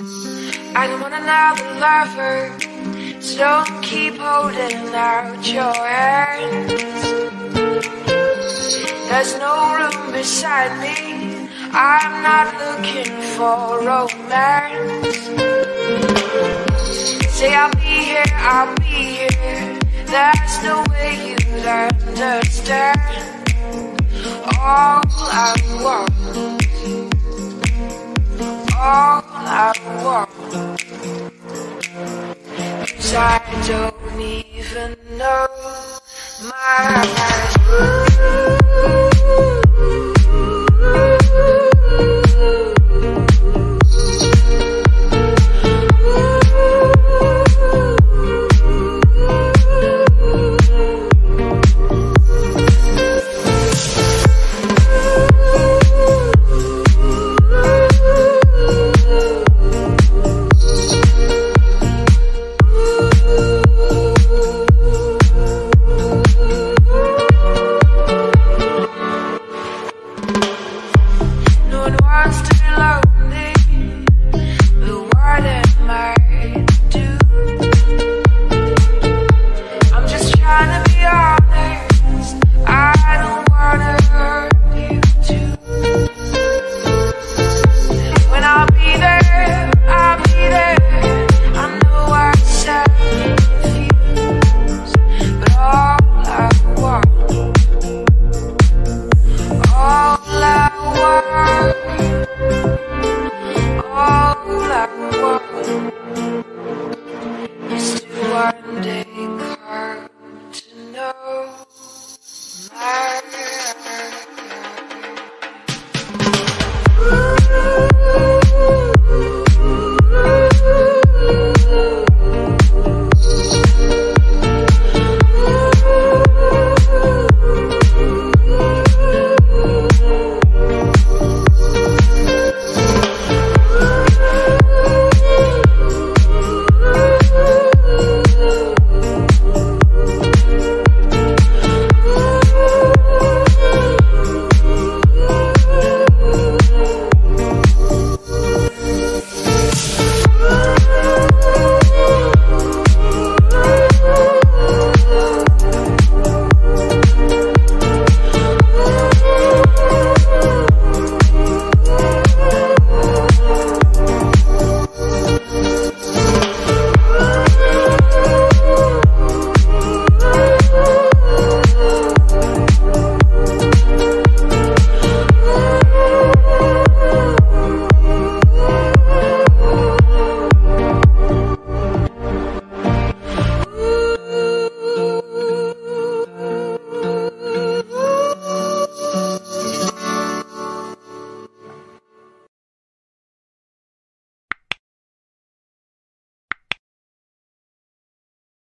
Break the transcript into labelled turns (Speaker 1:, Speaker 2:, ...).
Speaker 1: I don't want another lover, so don't keep holding out your hands. There's no room beside me. I'm not looking for romance. Say I'll be here, I'll be here. There's no way you'd understand. All I want, all I. Cause I don't even know my